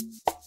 you